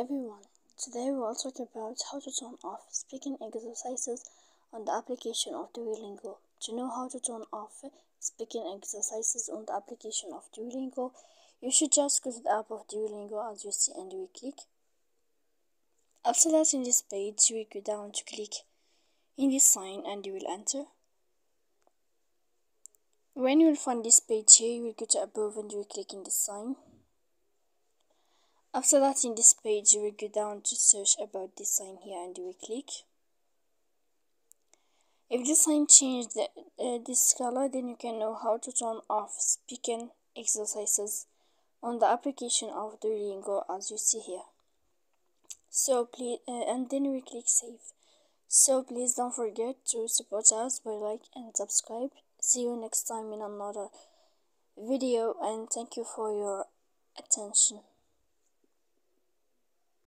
everyone, today we will talk about how to turn off speaking exercises on the application of Duolingo. To know how to turn off speaking exercises on the application of Duolingo, you should just go to the app of Duolingo as you see and we click. After that in this page, you will go down to click in this sign and you will enter. When you will find this page here, you will go to above and you will click in the sign. After that in this page you will go down to search about this sign here and will click. If this sign changed uh, this color then you can know how to turn off speaking exercises on the application of Duolingo as you see here. So please uh, and then we click save. So please don't forget to support us by like and subscribe. See you next time in another video and thank you for your attention.